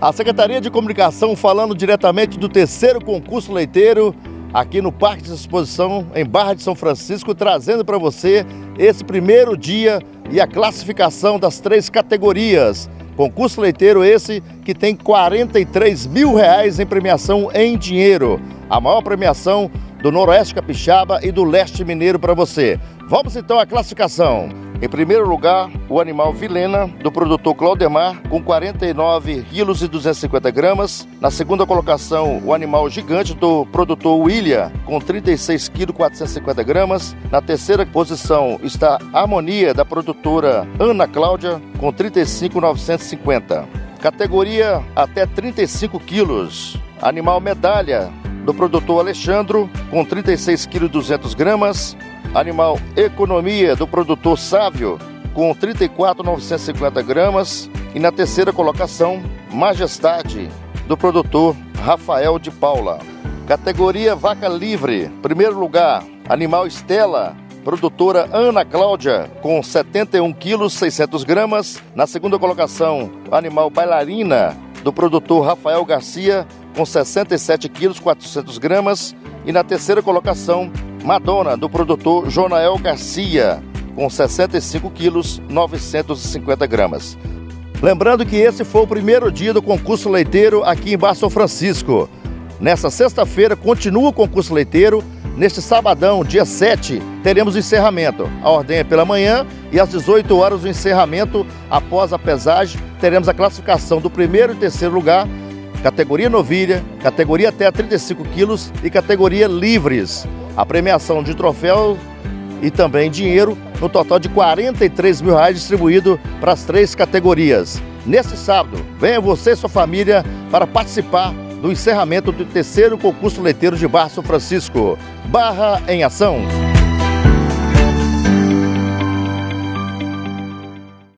A Secretaria de Comunicação falando diretamente do terceiro concurso leiteiro aqui no Parque de Exposição em Barra de São Francisco, trazendo para você esse primeiro dia e a classificação das três categorias. Concurso leiteiro esse que tem 43 mil reais em premiação em dinheiro. A maior premiação do Noroeste Capixaba e do Leste Mineiro para você. Vamos então à classificação. Em primeiro lugar, o animal Vilena, do produtor Claudemar, com 49 quilos e 250 gramas. Na segunda colocação, o animal Gigante, do produtor William, com 36 quilos e 450 gramas. Na terceira posição está Harmonia, da produtora Ana Cláudia, com 35,950. Categoria até 35 quilos. Animal Medalha, do produtor Alexandro, com 36 quilos e 200 gramas. Animal Economia, do produtor Sávio, com 34,950 gramas. E na terceira colocação, Majestade, do produtor Rafael de Paula. Categoria Vaca Livre, primeiro lugar, Animal Estela, produtora Ana Cláudia, com 71 quilos 600 gramas. Na segunda colocação, Animal Bailarina, do produtor Rafael Garcia, com 67 quilos 400 gramas. E na terceira colocação, Madonna, do produtor Jonael Garcia, com 65 quilos 950 gramas. Lembrando que esse foi o primeiro dia do concurso leiteiro aqui em Bar São Francisco. Nessa sexta-feira continua o concurso leiteiro. Neste sabadão, dia 7, teremos o encerramento. A ordem é pela manhã e às 18 horas o encerramento. Após a pesagem, teremos a classificação do primeiro e terceiro lugar, categoria novilha, categoria até 35 quilos e categoria livres a premiação de troféu e também dinheiro, no total de 43 mil reais distribuído para as três categorias. Neste sábado, venha você e sua família para participar do encerramento do terceiro concurso leiteiro de Barra São Francisco. Barra em Ação.